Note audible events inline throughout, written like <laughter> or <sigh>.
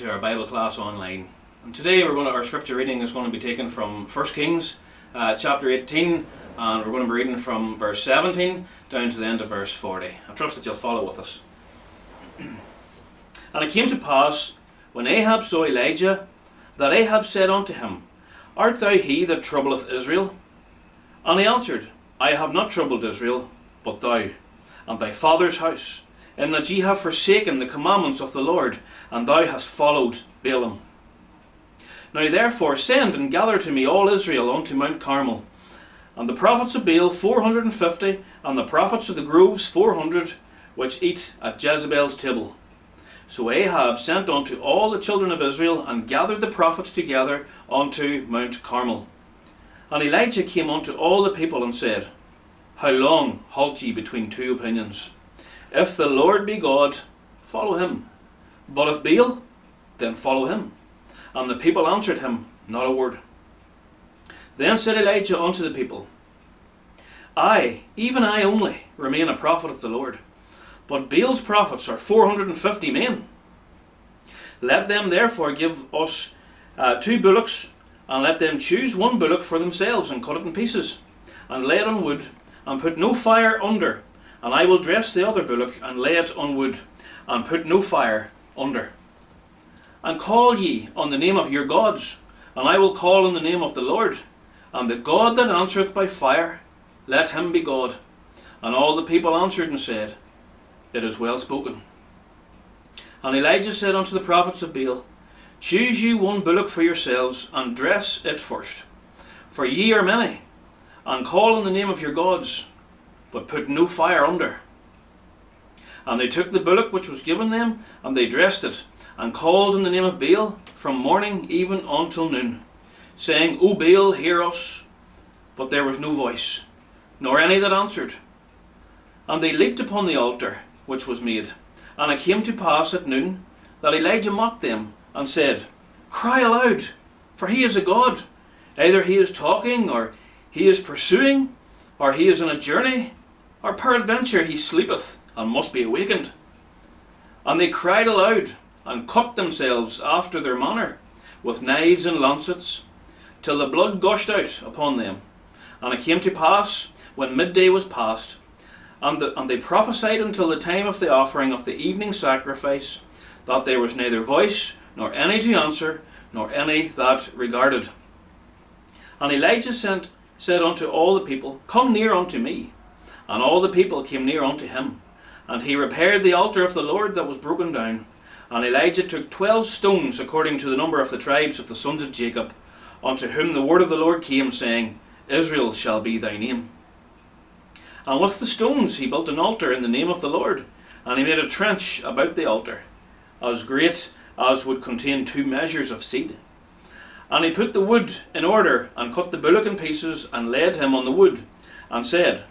to our Bible class online. And today we're going to, our scripture reading is going to be taken from 1 Kings uh, chapter 18 and we're going to be reading from verse 17 down to the end of verse 40. I trust that you'll follow with us. <clears throat> and it came to pass when Ahab saw Elijah that Ahab said unto him, Art thou he that troubleth Israel? And he answered, I have not troubled Israel, but thou, and thy father's house in that ye have forsaken the commandments of the Lord, and thou hast followed Baalim. Now therefore send and gather to me all Israel unto Mount Carmel, and the prophets of Baal four hundred and fifty, and the prophets of the groves four hundred, which eat at Jezebel's table. So Ahab sent unto all the children of Israel, and gathered the prophets together unto Mount Carmel. And Elijah came unto all the people and said, How long halt ye between two opinions? If the Lord be God, follow him. But if Baal, then follow him. And the people answered him not a word. Then said Elijah unto the people, I, even I only, remain a prophet of the Lord, but Baal's prophets are four hundred and fifty men. Let them therefore give us uh, two bullocks, and let them choose one bullock for themselves, and cut it in pieces, and lay it on wood, and put no fire under, and I will dress the other bullock, and lay it on wood, and put no fire under. And call ye on the name of your gods, and I will call on the name of the Lord. And the God that answereth by fire, let him be God. And all the people answered and said, It is well spoken. And Elijah said unto the prophets of Baal, Choose you one bullock for yourselves, and dress it first. For ye are many, and call on the name of your gods, but put no fire under. And they took the bullock which was given them, and they dressed it, and called in the name of Baal from morning even until noon, saying, O Baal, hear us. But there was no voice, nor any that answered. And they leaped upon the altar which was made. And it came to pass at noon that Elijah mocked them, and said, Cry aloud, for he is a God. Either he is talking, or he is pursuing, or he is on a journey, or peradventure he sleepeth, and must be awakened. And they cried aloud, and cut themselves after their manner, with knives and lancets, till the blood gushed out upon them. And it came to pass, when midday was past, and, the, and they prophesied until the time of the offering of the evening sacrifice, that there was neither voice, nor any to answer, nor any that regarded. And Elijah sent, said unto all the people, Come near unto me. And all the people came near unto him. And he repaired the altar of the Lord that was broken down. And Elijah took twelve stones according to the number of the tribes of the sons of Jacob, unto whom the word of the Lord came, saying, Israel shall be thy name. And with the stones he built an altar in the name of the Lord, and he made a trench about the altar, as great as would contain two measures of seed. And he put the wood in order, and cut the bullock in pieces, and laid him on the wood, and said,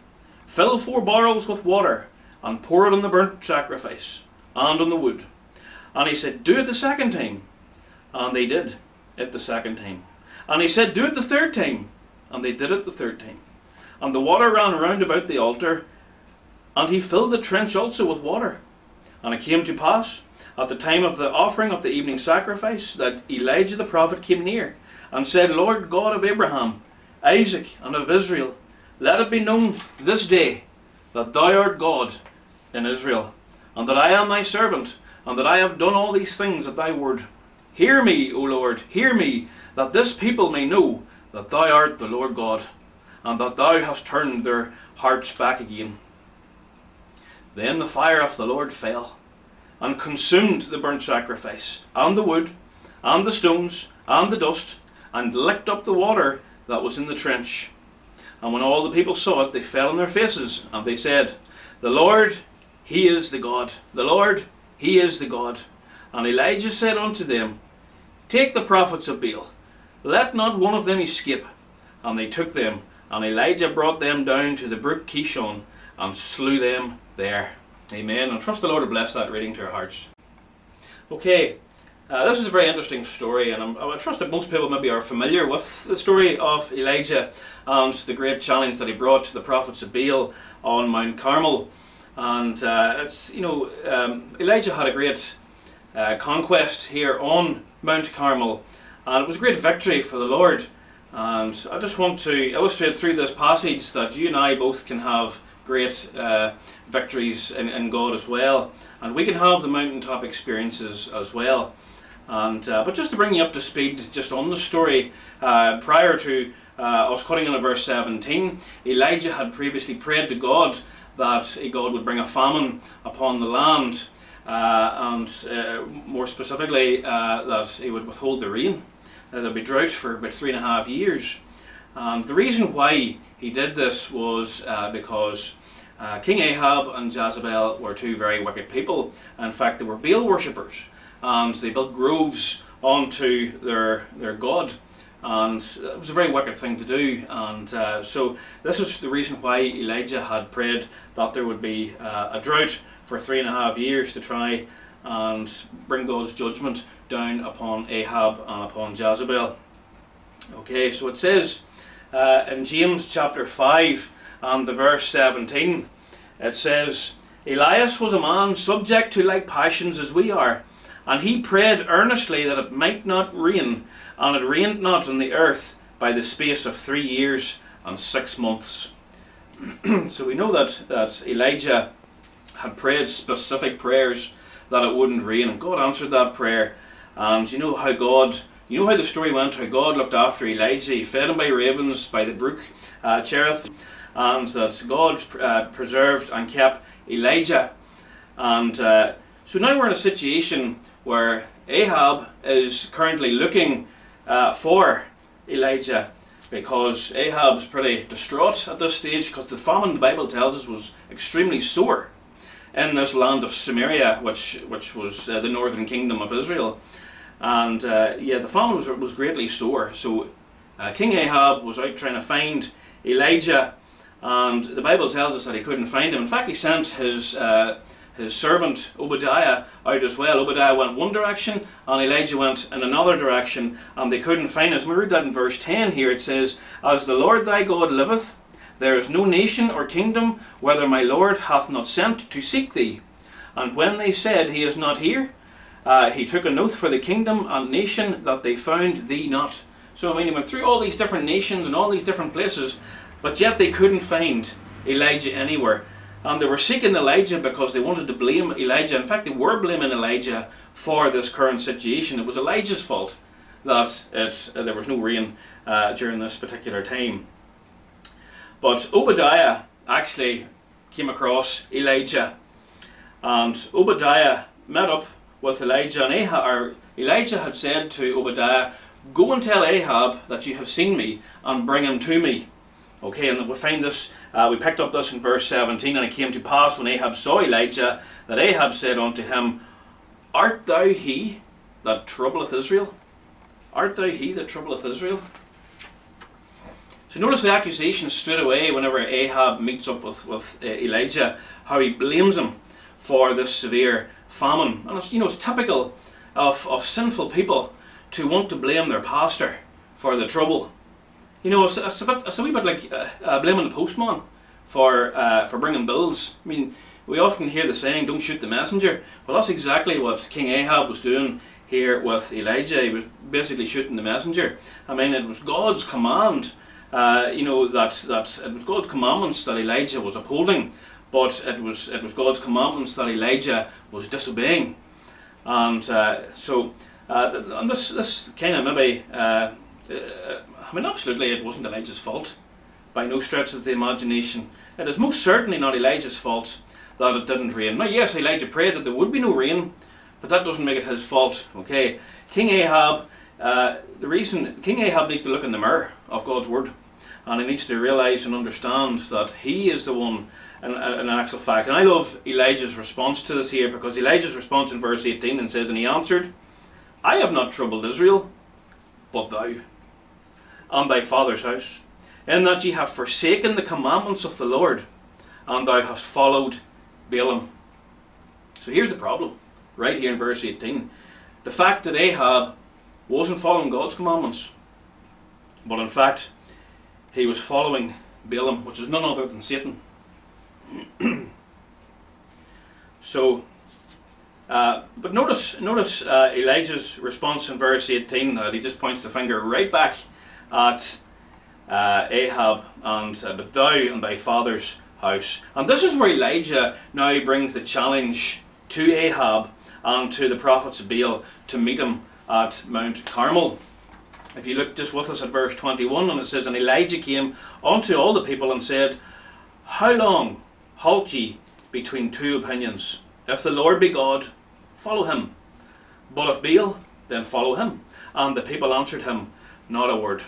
Fill four barrels with water, and pour it on the burnt sacrifice, and on the wood. And he said, Do it the second time. And they did it the second time. And he said, Do it the third time. And they did it the third time. And the water ran round about the altar, and he filled the trench also with water. And it came to pass, at the time of the offering of the evening sacrifice, that Elijah the prophet came near, and said, Lord God of Abraham, Isaac, and of Israel, let it be known this day that thou art God in Israel, and that I am thy servant, and that I have done all these things at thy word. Hear me, O Lord, hear me, that this people may know that thou art the Lord God, and that thou hast turned their hearts back again. Then the fire of the Lord fell, and consumed the burnt sacrifice, and the wood, and the stones, and the dust, and licked up the water that was in the trench. And when all the people saw it, they fell on their faces, and they said, The Lord, He is the God. The Lord, He is the God. And Elijah said unto them, Take the prophets of Baal, let not one of them escape. And they took them, and Elijah brought them down to the brook Kishon, and slew them there. Amen. And trust the Lord to bless that reading to our hearts. Okay, uh, this is a very interesting story, and I'm, i trust that most people maybe are familiar with the story of Elijah and the great challenge that he brought to the prophets of Baal on Mount Carmel. And uh, it's you know um, Elijah had a great uh, conquest here on Mount Carmel, and it was a great victory for the Lord. And I just want to illustrate through this passage that you and I both can have great uh, victories in, in, God as well, and we can have the mountaintop experiences as well. And uh, but just to bring you up to speed, just on the story, uh, prior to uh, us cutting into verse 17, Elijah had previously prayed to God that God would bring a famine upon the land, uh, and uh, more specifically that He would withhold the rain. there'd be drought for about three and a half years. And the reason why he did this was because uh, King Ahab and Jezebel were two very wicked people. In fact, they were Baal worshippers, and they built groves onto their their god, and it was a very wicked thing to do. And uh, so this is the reason why Elijah had prayed that there would be uh, a drought for three and a half years to try and bring God's judgment down upon Ahab and upon Jezebel. Okay, so it says uh, in James chapter five and the verse 17. It says, Elias was a man subject to like passions as we are, and he prayed earnestly that it might not rain, and it rained not on the earth by the space of three years and six months. <clears throat> so we know that, that Elijah had prayed specific prayers that it wouldn't rain, and God answered that prayer. And you know how God, you know how the story went, how God looked after Elijah. He fed him by ravens by the brook uh, Cherith and that God uh, preserved and kept Elijah. And uh, so now we're in a situation where Ahab is currently looking uh, for Elijah because Ahab is pretty distraught at this stage because the famine, the Bible tells us, was extremely sore in this land of Samaria, which which was uh, the northern kingdom of Israel. And uh, yeah, the famine was, was greatly sore. So uh, King Ahab was out trying to find Elijah and the Bible tells us that he couldn't find him. In fact, he sent his uh, his servant Obadiah out as well. Obadiah went one direction, and Elijah went in another direction, and they couldn't find us. We read that in verse 10 here. It says, As the Lord thy God liveth, there is no nation or kingdom whether my Lord hath not sent to seek thee. And when they said, He is not here, uh, he took an oath for the kingdom and nation that they found thee not. So, I mean, he went through all these different nations and all these different places, but yet they couldn't find Elijah anywhere. And they were seeking Elijah because they wanted to blame Elijah. In fact, they were blaming Elijah for this current situation. It was Elijah's fault that it, uh, there was no rain uh, during this particular time. But Obadiah actually came across Elijah. And Obadiah met up with Elijah. And Ahab, Elijah had said to Obadiah, Go and tell Ahab that you have seen me and bring him to me. Okay, and we find this, uh, we picked up this in verse 17, and it came to pass when Ahab saw Elijah, that Ahab said unto him, Art thou he that troubleth Israel? Art thou he that troubleth Israel? So notice the accusation straight away whenever Ahab meets up with, with uh, Elijah, how he blames him for this severe famine. And it's, you know, it's typical of, of sinful people to want to blame their pastor for the trouble you know, it's, it's, a, bit, it's a wee bit like uh, uh, blaming the postman for uh, for bringing bills. I mean, we often hear the saying, "Don't shoot the messenger." Well, that's exactly what King Ahab was doing here with Elijah. He was basically shooting the messenger. I mean, it was God's command. Uh, you know that that it was God's commandments that Elijah was upholding, but it was it was God's commandments that Elijah was disobeying, and uh, so uh, and this this kind of maybe I mean, absolutely, it wasn't Elijah's fault by no stretch of the imagination. It is most certainly not Elijah's fault that it didn't rain. Now, yes, Elijah prayed that there would be no rain, but that doesn't make it his fault. Okay, King Ahab. Uh, the reason King Ahab needs to look in the mirror of God's word, and he needs to realize and understand that he is the one in, in actual fact. And I love Elijah's response to this here because Elijah's response in verse 18 and says, And he answered, I have not troubled Israel, but thou and thy father's house, in that ye have forsaken the commandments of the Lord, and thou hast followed Baalim. So here's the problem, right here in verse 18. The fact that Ahab wasn't following God's commandments, but in fact, he was following Baalim, which is none other than Satan. <clears throat> so, Uh, but notice, notice uh, Elijah's response in verse 18 that he just points the finger right back at uh, Ahab and uh, but thou and thy father's house. And this is where Elijah now brings the challenge to Ahab and to the prophets of Baal to meet him at Mount Carmel. If you look just with us at verse 21, and it says, And Elijah came unto all the people and said, How long halt ye between two opinions? If the Lord be God, follow him. But if Baal, then follow him. And the people answered him, Not a word.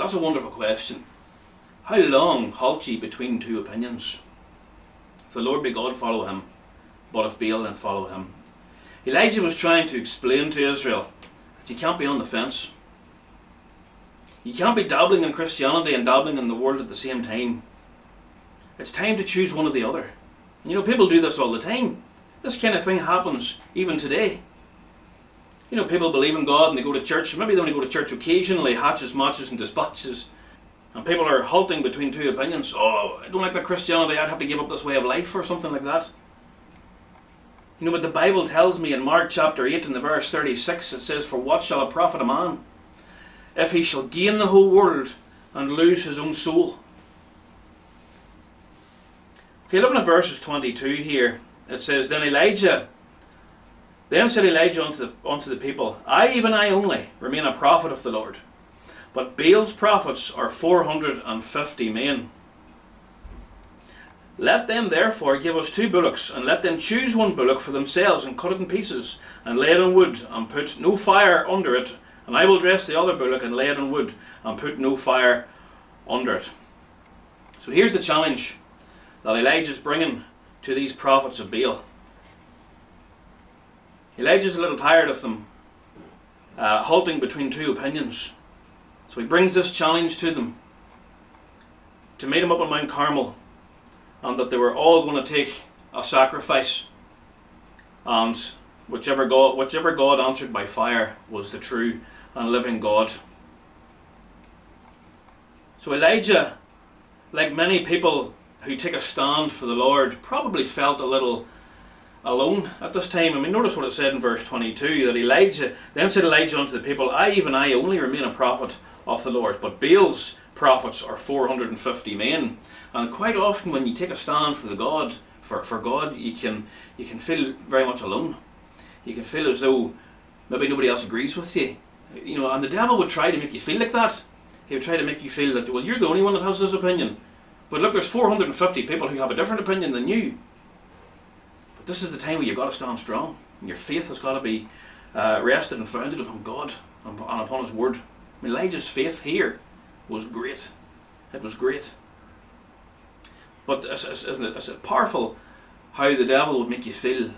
That's a wonderful question. How long halt ye between two opinions? If the Lord be God, follow him. But if Baal, then follow him. Elijah was trying to explain to Israel that you can't be on the fence. You can't be dabbling in Christianity and dabbling in the world at the same time. It's time to choose one or the other. You know, people do this all the time. This kind of thing happens even today. You know, people believe in God and they go to church. Maybe they only go to church occasionally, hatches, matches, and dispatches. And people are halting between two opinions. Oh, I don't like that Christianity, I'd have to give up this way of life or something like that. You know what the Bible tells me in Mark chapter 8 in the verse 36 it says, For what shall it profit a man if he shall gain the whole world and lose his own soul? Okay, looking at verses 22 here, it says, Then Elijah, then said Elijah unto the, unto the people, I, even I only, remain a prophet of the Lord. But Baal's prophets are 450 men. Let them therefore give us two bullocks, and let them choose one bullock for themselves, and cut it in pieces, and lay it on wood, and put no fire under it. And I will dress the other bullock, and lay it on wood, and put no fire under it. So here's the challenge that Elijah's bringing to these prophets of Baal. Elijah's a little tired of them uh, halting between two opinions. So he brings this challenge to them to meet him up on Mount Carmel and that they were all going to take a sacrifice and whichever God, whichever God answered by fire was the true and living God. So Elijah, like many people who take a stand for the Lord, probably felt a little alone at this time. I mean, notice what it said in verse 22 that Elijah, then said Elijah unto the people, I, even I, only remain a prophet of the Lord. But Baal's prophets are 450 men. And quite often when you take a stand for the God, for, for God, you can, you can feel very much alone. You can feel as though maybe nobody else agrees with you. You know, and the devil would try to make you feel like that. He would try to make you feel that, well, you're the only one that has this opinion. But look, there's 450 people who have a different opinion than you. This is the time where you've got to stand strong. And your faith has got to be uh, rested and founded upon God and upon His Word. Elijah's faith here was great. It was great. But isn't it, is it powerful how the devil would make you feel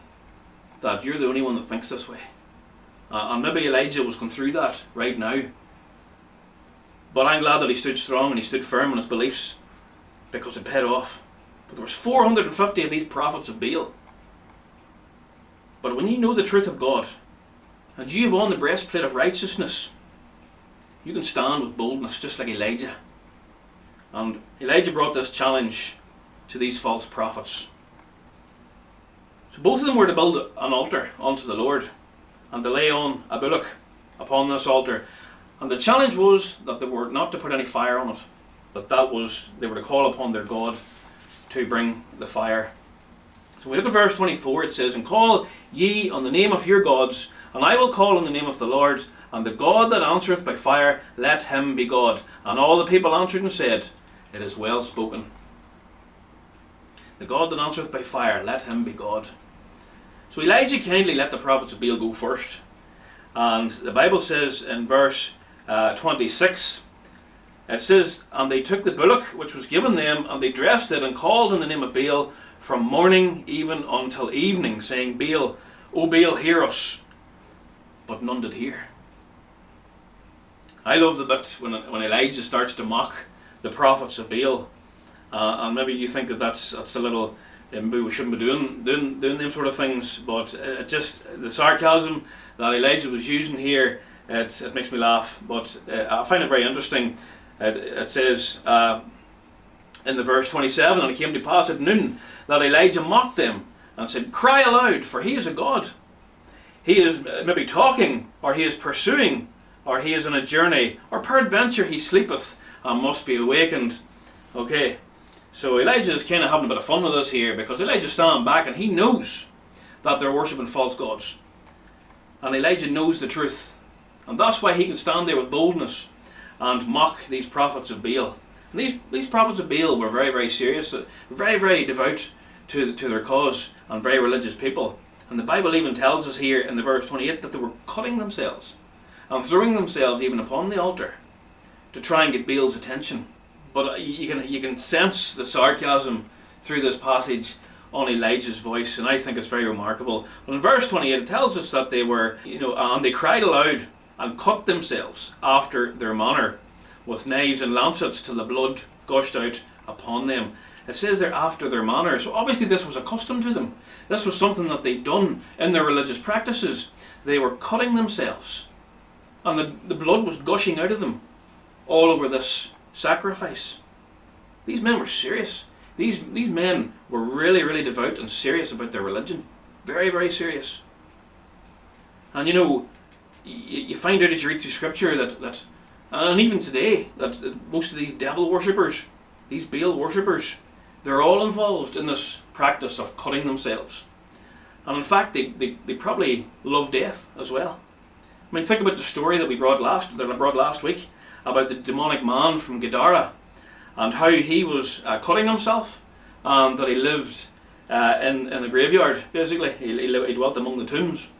that you're the only one that thinks this way? Uh, and maybe Elijah was going through that right now. But I'm glad that he stood strong and he stood firm in his beliefs because it paid off. But there was 450 of these prophets of Baal. But when you know the truth of God, and you have on the breastplate of righteousness, you can stand with boldness just like Elijah. And Elijah brought this challenge to these false prophets. So both of them were to build an altar unto the Lord and to lay on a bullock upon this altar. And the challenge was that they were not to put any fire on it, but that was they were to call upon their God to bring the fire. So we look at verse 24, it says, And call ye on the name of your gods, and I will call on the name of the Lord, and the God that answereth by fire, let him be God. And all the people answered and said, It is well spoken. The God that answereth by fire, let him be God. So Elijah kindly let the prophets of Baal go first. And the Bible says in verse uh, 26, it says, And they took the bullock which was given them, and they dressed it, and called in the name of Baal from morning even until evening, saying, Baal, O Baal, hear us. But none did hear. I love the bit when, when Elijah starts to mock the prophets of Baal. Uh, and maybe you think that that's, that's a little, maybe we shouldn't be doing, doing, doing them sort of things, but just, the sarcasm that Elijah was using here, it, it makes me laugh. But uh, I find it very interesting. It, it says uh, in the verse 27, And it came to pass at noon that Elijah mocked them and said, Cry aloud, for he is a God. He is uh, maybe talking, or he is pursuing, or he is on a journey, or peradventure he sleepeth and must be awakened. Okay, so Elijah is kind of having a bit of fun with us here because Elijah's standing back and he knows that they're worshipping false gods. And Elijah knows the truth. And that's why he can stand there with boldness and mock these prophets of Baal. And these, these prophets of Baal were very, very serious, very, very devout to, to their cause, and very religious people. And the Bible even tells us here in the verse 28 that they were cutting themselves and throwing themselves even upon the altar to try and get Baal's attention. But uh, you can, you can sense the sarcasm through this passage on Elijah's voice, and I think it's very remarkable. But in verse 28, it tells us that they were, you know, and they cried aloud and cut themselves after their manner with knives and lancets till the blood gushed out upon them. It says they're after their manner. So obviously this was a custom to them. This was something that they'd done in their religious practices. They were cutting themselves. And the, the blood was gushing out of them all over this sacrifice. These men were serious. These, these men were really, really devout and serious about their religion. Very, very serious. And you know, you, you find out as you read through scripture that, that and even today, that most of these devil worshippers, these Baal worshippers, they're all involved in this practice of cutting themselves. And in fact, they, they, they probably love death as well. I mean, think about the story that we brought last that I brought last week about the demonic man from Gadara and how he was uh, cutting himself and that he lived uh, in, in the graveyard, basically. He, he, he dwelt among the tombs.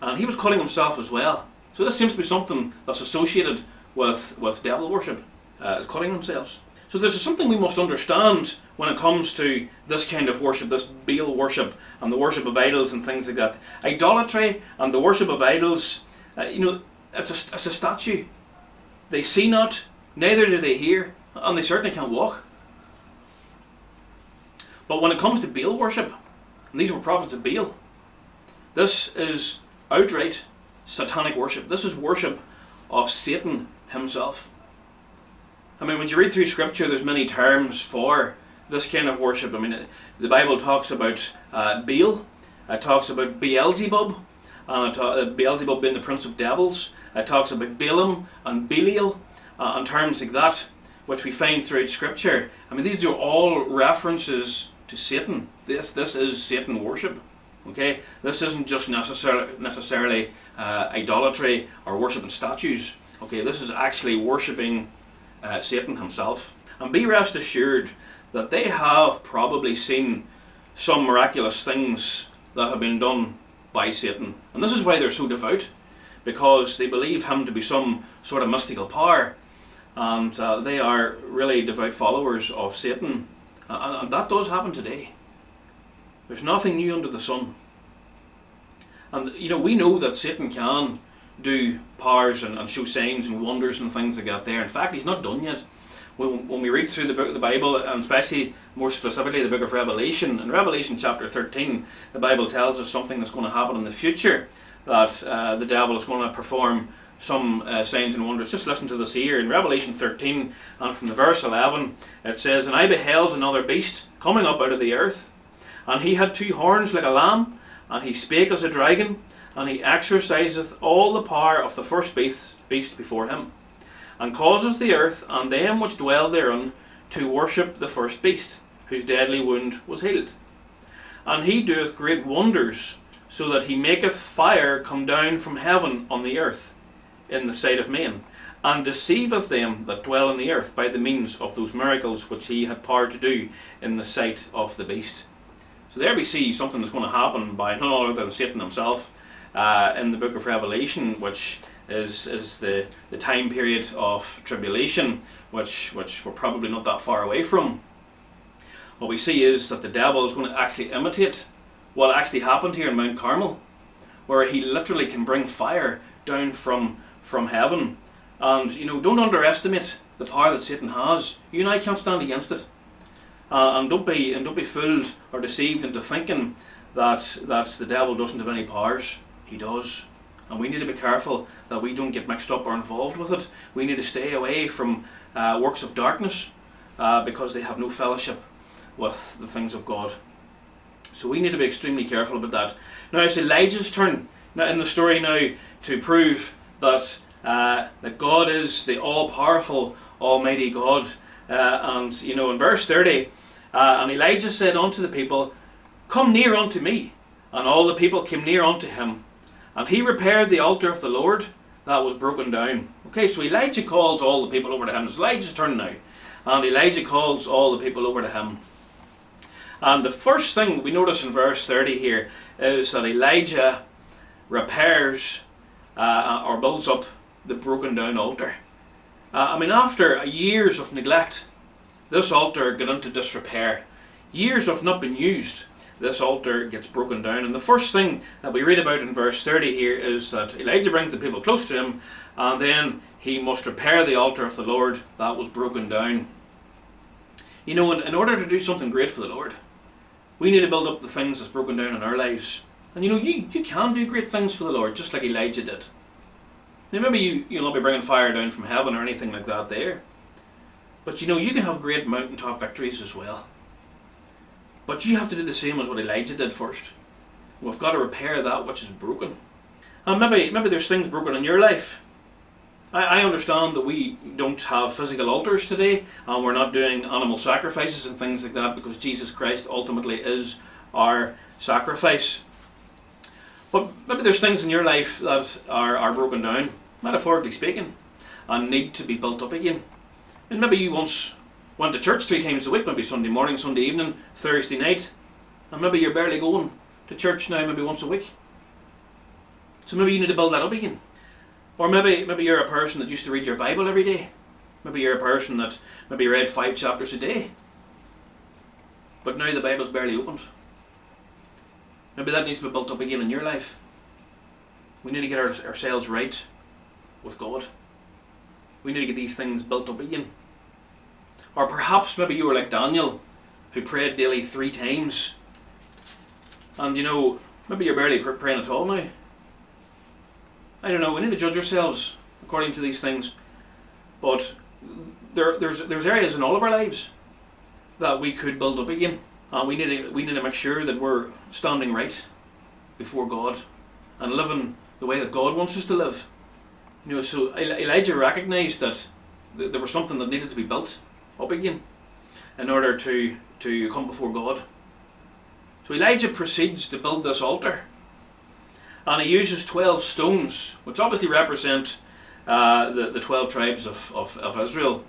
And he was cutting himself as well. So this seems to be something that's associated with, with devil worship, uh, cutting themselves. So there's something we must understand when it comes to this kind of worship, this Baal worship and the worship of idols and things like that. Idolatry and the worship of idols, uh, you know, it's a, it's a statue. They see not, neither do they hear, and they certainly can't walk. But when it comes to Baal worship, and these were prophets of Baal, this is outright satanic worship. This is worship of Satan himself. I mean, when you read through Scripture, there's many terms for this kind of worship. I mean, the Bible talks about uh, Baal, it talks about Beelzebub, and ta- uh, Beelzebub being the prince of devils. It talks about Balaam and Belial, uh, and terms like that, which we find throughout Scripture. I mean, these are all references to Satan. This this is Satan worship. Okay, this isn't just necessarily necessarily uh, idolatry or worshiping statues. Okay, this is actually worshipping uh, Satan himself. And be rest assured that they have probably seen some miraculous things that have been done by Satan. And this is why they're so devout, because they believe him to be some sort of mystical power. And uh, they are really devout followers of Satan. And, and that does happen today. There's nothing new under the sun. And you know, we know that Satan can do powers and, and show signs and wonders and things like that there. In fact, he's not done yet. When, when we read through the book of the Bible, and especially more specifically the book of Revelation, in Revelation chapter 13, the Bible tells us something that's going to happen in the future, that uh, the devil is going to perform some uh, signs and wonders. Just listen to this here in Revelation 13, and from the verse 11, it says, And I beheld another beast coming up out of the earth, and he had two horns like a lamb, and he spake as a dragon, and he exerciseth all the power of the first beast, beast before him, and causeth the earth and them which dwell therein to worship the first beast, whose deadly wound was healed. And he doeth great wonders, so that he maketh fire come down from heaven on the earth, in the sight of men, and deceiveth them that dwell in the earth by the means of those miracles which he had power to do in the sight of the beast. So there we see something that's going to happen by none other than Satan himself uh, in the book of Revelation, which is, is the, the time period of tribulation, which, which we're probably not that far away from. What we see is that the devil is going to actually imitate what actually happened here in Mount Carmel, where he literally can bring fire down from, from heaven. And, you know, don't underestimate the power that Satan has. You and I can't stand against it. Uh, and don't be and don't be fooled or deceived into thinking that that the devil doesn't have any powers. He does. And we need to be careful that we don't get mixed up or involved with it. We need to stay away from uh, works of darkness uh, because they have no fellowship with the things of God. So we need to be extremely careful about that. Now it's Elijah's turn in the story now to prove that uh, that God is the all-powerful, Almighty God. Uh, and you know, in verse thirty, uh, and Elijah said unto the people, "Come near unto me." And all the people came near unto him, and he repaired the altar of the Lord that was broken down. Okay, so Elijah calls all the people over to him. It's Elijah's turn now, and Elijah calls all the people over to him. And the first thing we notice in verse 30 here is that Elijah repairs uh, or builds up the broken down altar. Uh, I mean, after years of neglect, this altar got into disrepair. Years of not being used, this altar gets broken down. And the first thing that we read about in verse 30 here is that Elijah brings the people close to him, and then he must repair the altar of the Lord that was broken down. You know, in, in order to do something great for the Lord, we need to build up the things that's broken down in our lives. And you know, you, you can do great things for the Lord, just like Elijah did. Now, maybe you, you'll not be bringing fire down from heaven or anything like that there. But you know, you can have great mountaintop victories as well. But you have to do the same as what Elijah did first. We've got to repair that which is broken. And maybe, maybe there's things broken in your life. I, I understand that we don't have physical altars today and we're not doing animal sacrifices and things like that because Jesus Christ ultimately is our sacrifice. But maybe there's things in your life that are, are broken down, metaphorically speaking, and need to be built up again. And maybe you once went to church three times a week, maybe Sunday morning, Sunday evening, Thursday night, and maybe you're barely going to church now, maybe once a week. So maybe you need to build that up again. Or maybe maybe you're a person that used to read your Bible every day. Maybe you're a person that maybe read five chapters a day. But now the Bible's barely opened. Maybe that needs to be built up again in your life. We need to get our, ourselves right with God. We need to get these things built up again. Or perhaps maybe you were like Daniel, who prayed daily three times. And you know, maybe you're barely praying at all now. I don't know, we need to judge ourselves according to these things. But there, there's, there's areas in all of our lives that we could build up again. And we need, to, we need to make sure that we're standing right before God and living the way that God wants us to live. You know, so Elijah recognized that there was something that needed to be built up again in order to, to come before God. So Elijah proceeds to build this altar. And he uses 12 stones, which obviously represent uh, the, the 12 tribes of, of, of, Israel.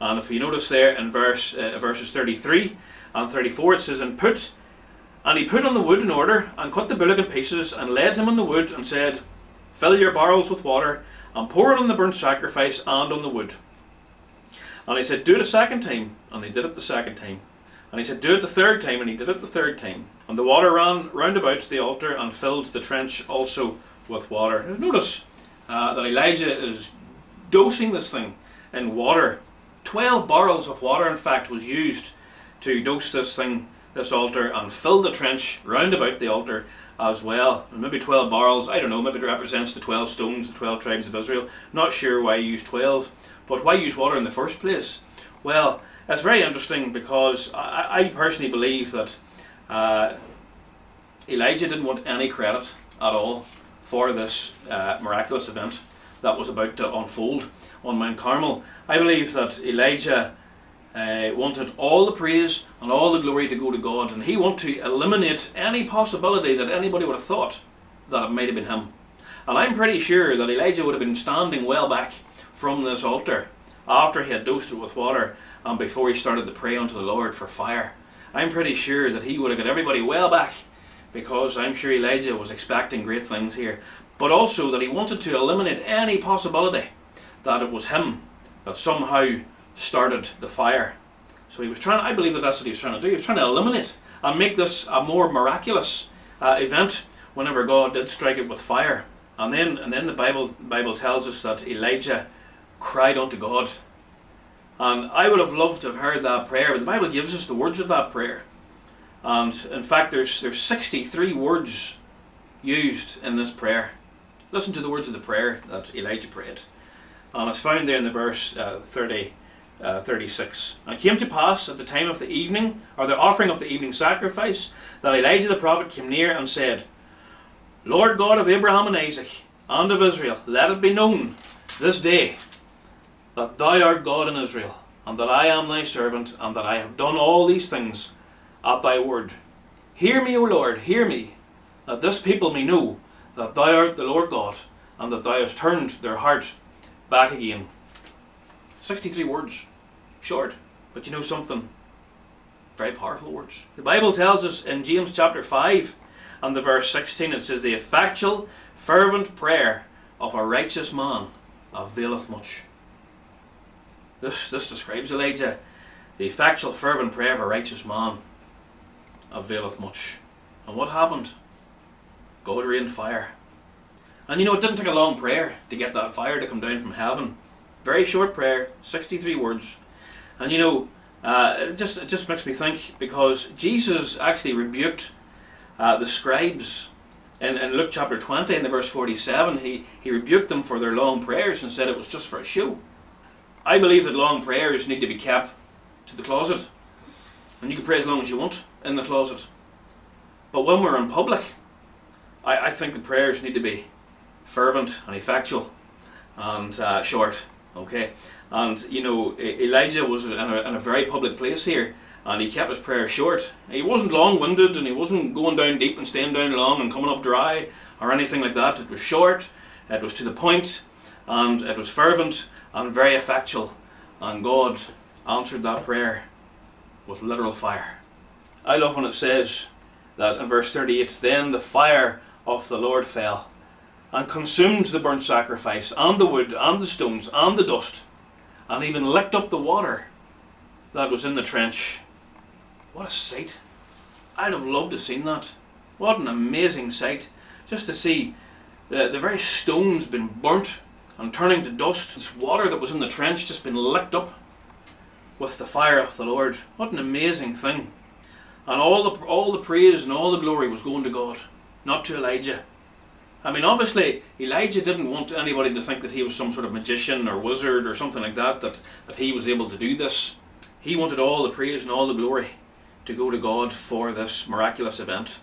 And if you notice there in verse uh, verses 33 and 34, it says, And put and he put on the wood in order, and cut the bullock in pieces, and laid him on the wood, and said, Fill your barrels with water, and pour it on the burnt sacrifice and on the wood. And he said, Do it a second time. And they did it the second time. And he said, Do it the third time. And he did it the third time. And the water ran round about the altar and filled the trench also with water. Notice uh, that Elijah is dosing this thing in water. Twelve barrels of water, in fact, was used to dose this thing, this altar, and fill the trench round about the altar as well. And maybe 12 barrels, I don't know, maybe it represents the 12 stones, the 12 tribes of Israel. Not sure why he used 12. But why use water in the first place? Well, it's very interesting because I, I personally believe that uh, Elijah didn't want any credit at all for this uh, miraculous event that was about to unfold on Mount Carmel. I believe that Elijah uh, wanted all the praise and all the glory to go to God, and he wanted to eliminate any possibility that anybody would have thought that it might have been him. And I'm pretty sure that Elijah would have been standing well back from this altar after he had dosed it with water and before he started to pray unto the Lord for fire. I'm pretty sure that he would have got everybody well back because I'm sure Elijah was expecting great things here, but also that he wanted to eliminate any possibility that it was him that somehow started the fire. So he was trying, I believe that that's what he was trying to do. He was trying to eliminate and make this a more miraculous uh, event whenever God did strike it with fire. And then, and then the Bible, Bible tells us that Elijah cried unto God. And I would have loved to have heard that prayer, but the Bible gives us the words of that prayer. And in fact, there's, there's 63 words used in this prayer. Listen to the words of the prayer that Elijah prayed. And it's found there in the verse uh, 30, uh, 36. And it came to pass at the time of the evening, or the offering of the evening sacrifice, that Elijah the prophet came near and said, Lord God of Abraham and Isaac, and of Israel, let it be known this day that thou art God in Israel, and that I am thy servant, and that I have done all these things at thy word. Hear me, O Lord, hear me, that this people may know that thou art the Lord God, and that thou hast turned their heart back again. 63 words. Short, but you know something? Very powerful words. The Bible tells us in James chapter 5 and the verse 16 it says, The effectual, fervent prayer of a righteous man availeth much. This, this describes Elijah. The effectual, fervent prayer of a righteous man availeth much. And what happened? God rained fire. And you know, it didn't take a long prayer to get that fire to come down from heaven. Very short prayer, 63 words. And you know, uh, it, just, it just makes me think because Jesus actually rebuked uh, the scribes in, in Luke chapter 20 in the verse 47. He, he rebuked them for their long prayers and said it was just for a show. I believe that long prayers need to be kept to the closet. And you can pray as long as you want in the closet. But when we're in public, I, I think the prayers need to be fervent and effectual and uh, short. Okay, and you know Elijah was in a, in a very public place here, and he kept his prayer short. He wasn't long-winded, and he wasn't going down deep and staying down long and coming up dry or anything like that. It was short, it was to the point, and it was fervent and very effectual. And God answered that prayer with literal fire. I love when it says that in verse 38 Then the fire of the Lord fell and consumed the burnt sacrifice, and the wood, and the stones, and the dust, and even licked up the water that was in the trench. What a sight! I'd have loved to have seen that. What an amazing sight. Just to see the, the very stones been burnt and turning to dust. This water that was in the trench just been licked up with the fire of the Lord. What an amazing thing. And all the, all the praise and all the glory was going to God, not to Elijah. I mean, obviously, Elijah didn't want anybody to think that he was some sort of magician or wizard or something like that, that, that he was able to do this. He wanted all the praise and all the glory to go to God for this miraculous event.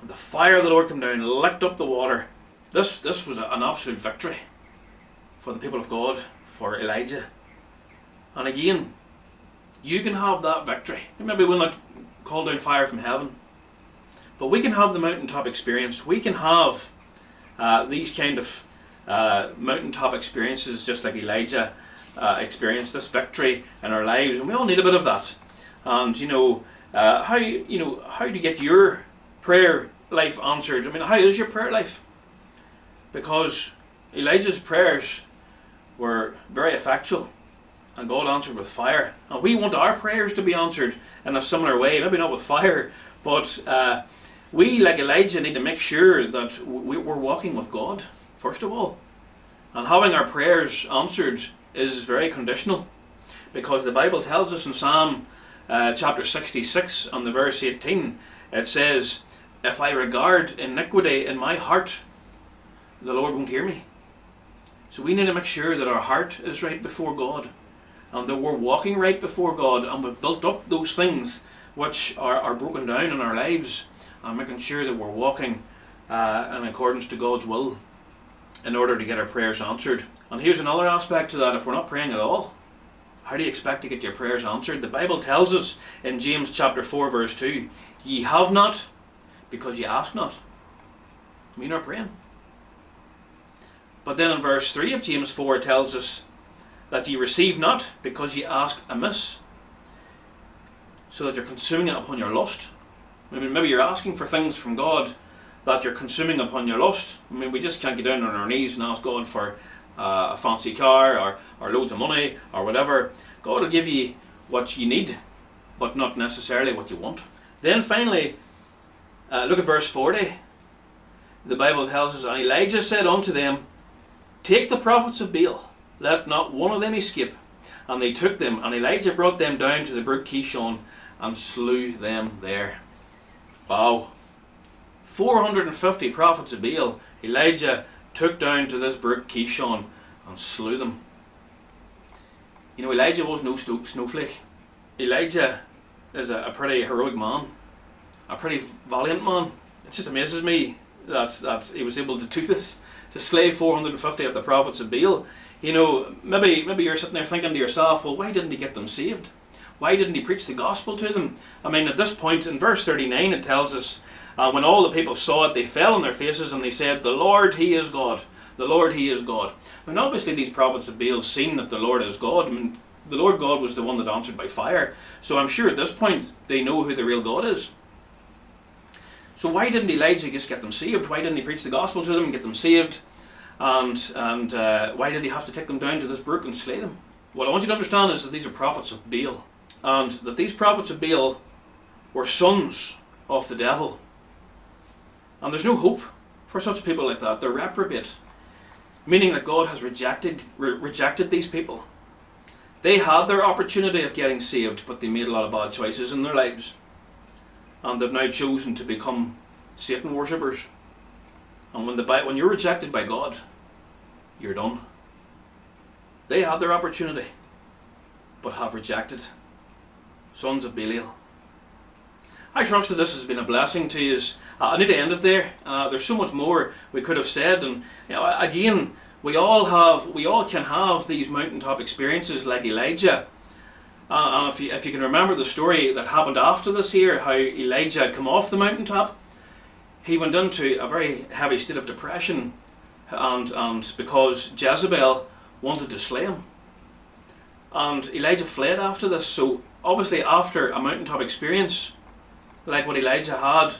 And the fire of the Lord came down, licked up the water. This, this was an absolute victory for the people of God, for Elijah. And again, you can have that victory. Maybe we'll not call down fire from heaven, but we can have the mountaintop experience. We can have uh, these kind of uh, mountaintop experiences, just like Elijah uh, experienced this victory in our lives, and we all need a bit of that. And you know, uh, how you know how you get your prayer life answered? I mean, how is your prayer life? Because Elijah's prayers were very effectual, and God answered with fire. And we want our prayers to be answered in a similar way, maybe not with fire, but uh, we, like Elijah, need to make sure that we're walking with God, first of all. And having our prayers answered is very conditional. Because the Bible tells us in Psalm uh, chapter 66 on the verse 18, it says, If I regard iniquity in my heart, the Lord won't hear me. So we need to make sure that our heart is right before God and that we're walking right before God and we've built up those things which are, are broken down in our lives and making sure that we're walking uh, in accordance to God's will in order to get our prayers answered. And here's another aspect to that if we're not praying at all, how do you expect to get your prayers answered? The Bible tells us in James chapter 4, verse 2 Ye have not because ye ask not. We are not praying. But then in verse 3 of James 4, it tells us that ye receive not because ye ask amiss, so that you're consuming it upon your lust. I mean, maybe you're asking for things from God that you're consuming upon your lust. I mean, we just can't get down on our knees and ask God for uh, a fancy car or, or loads of money or whatever. God will give you what you need, but not necessarily what you want. Then finally, uh, look at verse 40. The Bible tells us, And Elijah said unto them, Take the prophets of Baal, let not one of them escape. And they took them, and Elijah brought them down to the brook Kishon and slew them there. Wow. 450 prophets of Baal, Elijah took down to this brook Kishon and slew them. You know, Elijah was no snow- snowflake. Elijah is a, a pretty heroic man, a pretty valiant man. It just amazes me that, that he was able to do this, to slay 450 of the prophets of Baal. You know, maybe, maybe you're sitting there thinking to yourself, well, why didn't he get them saved? Why didn't he preach the gospel to them? I mean, at this point in verse 39, it tells us uh, when all the people saw it, they fell on their faces and they said, The Lord, He is God. The Lord, He is God. And obviously, these prophets of Baal seen that the Lord is God. I mean, the Lord God was the one that answered by fire. So I'm sure at this point they know who the real God is. So why didn't Elijah just get them saved? Why didn't he preach the gospel to them and get them saved? And and uh, why did he have to take them down to this brook and slay them? What I want you to understand is that these are prophets of Baal, and that these prophets of Baal were sons of the devil. And there's no hope for such people like that. They're reprobate, meaning that God has rejected re- rejected these people. They had their opportunity of getting saved, but they made a lot of bad choices in their lives. And they've now chosen to become Satan worshippers. And when the when you're rejected by God, you're done. They had their opportunity, but have rejected. Sons of Belial. I trust that this has been a blessing to you. Uh, I need to end it there. Uh, there's so much more we could have said, and you know, again, we all have, we all can have these mountaintop experiences like Elijah. Uh, and if you, if you can remember the story that happened after this here, how Elijah had come off the mountaintop, he went into a very heavy state of depression, and and because Jezebel wanted to slay him, and Elijah fled after this. So obviously, after a mountaintop experience like what Elijah had,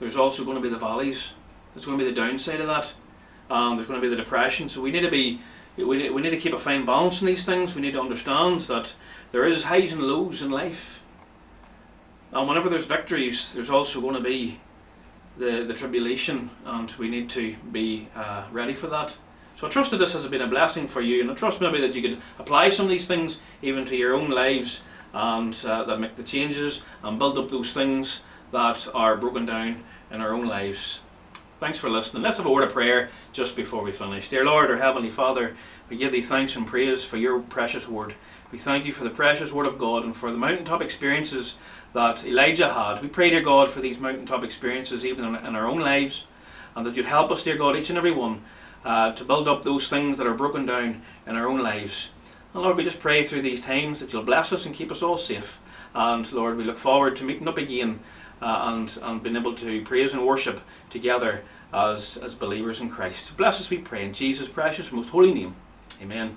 there's also going to be the valleys. There's going to be the downside of that. Um, there's going to be the depression. So we need to be we need, we need to keep a fine balance in these things. We need to understand that there is highs and lows in life. And whenever there's victories, there's also going to be the, the tribulation, and we need to be uh, ready for that. So I trust that this has been a blessing for you, and I trust maybe that you could apply some of these things even to your own lives, and uh, that make the changes and build up those things that are broken down in our own lives. Thanks for listening. Let's have a word of prayer just before we finish. Dear Lord, our Heavenly Father, we give Thee thanks and praise for Your precious word. We thank You for the precious word of God and for the mountaintop experiences that Elijah had. We pray, dear God, for these mountaintop experiences even in, our own lives, and that You'd help us, dear God, each and every one, uh, to build up those things that are broken down in our own lives. And Lord, we just pray through these times that You'll bless us and keep us all safe. And Lord, we look forward to meeting up again uh, and, and being able to praise and worship together as, as believers in Christ. Bless us, we pray, in Jesus' precious, most holy name. Amen.